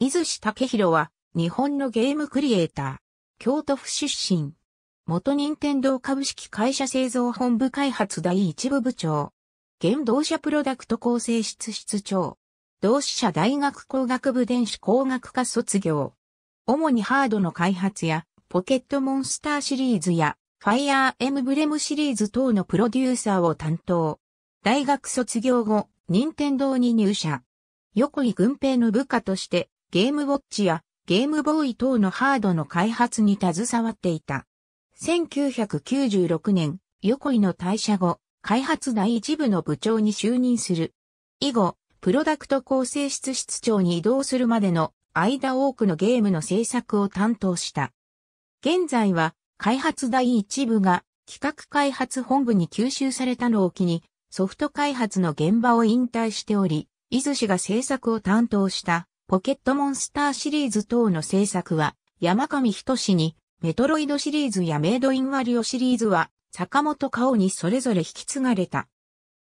伊豆志武弘は日本のゲームクリエイター。京都府出身。元任天堂株式会社製造本部開発第一部部長。現同社プロダクト構成室室長。同志社大学工学部電子工学科卒業。主にハードの開発や、ポケットモンスターシリーズや、ファイアーエムブレムシリーズ等のプロデューサーを担当。大学卒業後、任天堂に入社。横井軍平の部下として、ゲームウォッチやゲームボーイ等のハードの開発に携わっていた。1996年、横井の退社後、開発第一部の部長に就任する。以後、プロダクト構成室室長に移動するまでの間多くのゲームの制作を担当した。現在は、開発第一部が企画開発本部に吸収されたのを機に、ソフト開発の現場を引退しており、伊豆氏が制作を担当したポケットモンスターシリーズ等の制作は、山上仁氏に、メトロイドシリーズやメイドインワリオシリーズは、坂本香にそれぞれ引き継がれた。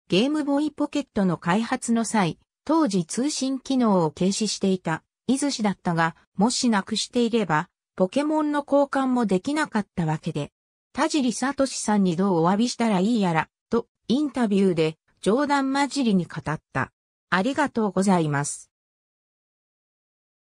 ゲームボーイポケットの開発の際、当時通信機能を軽視していた、伊豆氏だったが、もしなくしていれば、ポケモンの交換もできなかったわけで、田尻聡さんにどうお詫びしたらいいやら、と、インタビューで、冗談交じりに語った。ありがとうございます。